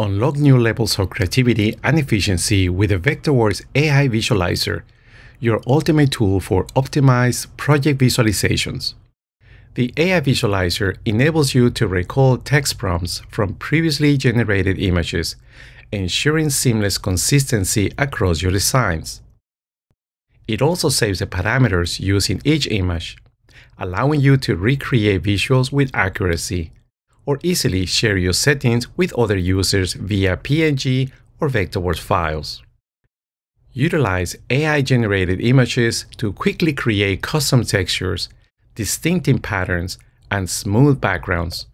Unlock new levels of creativity and efficiency with the Vectorworks AI Visualizer, your ultimate tool for optimized project visualizations. The AI Visualizer enables you to recall text prompts from previously generated images, ensuring seamless consistency across your designs. It also saves the parameters used in each image, allowing you to recreate visuals with accuracy or easily share your settings with other users via PNG or Vectorworks files. Utilize AI-generated images to quickly create custom textures, distinctive patterns, and smooth backgrounds.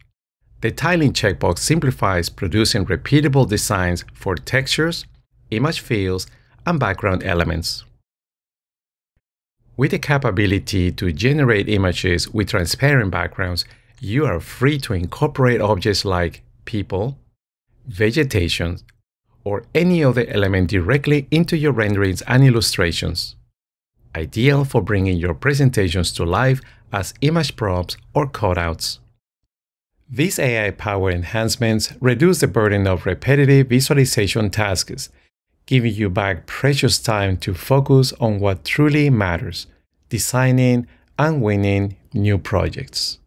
The tiling checkbox simplifies producing repeatable designs for textures, image fields, and background elements. With the capability to generate images with transparent backgrounds, you are free to incorporate objects like people, vegetation, or any other element directly into your renderings and illustrations. Ideal for bringing your presentations to life as image props or cutouts. These AI-powered enhancements reduce the burden of repetitive visualization tasks, giving you back precious time to focus on what truly matters, designing and winning new projects.